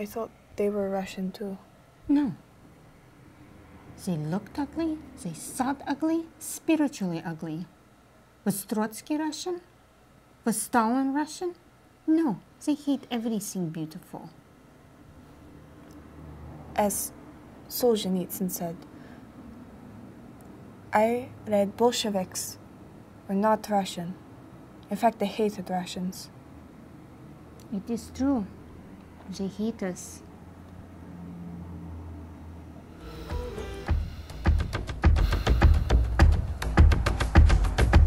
I thought they were Russian too. No. They looked ugly, they thought ugly, spiritually ugly. Was Trotsky Russian? Was Stalin Russian? No, they hate everything beautiful. As Solzhenitsyn said, I read Bolsheviks were not Russian. In fact, they hated Russians. It is true. They hate us.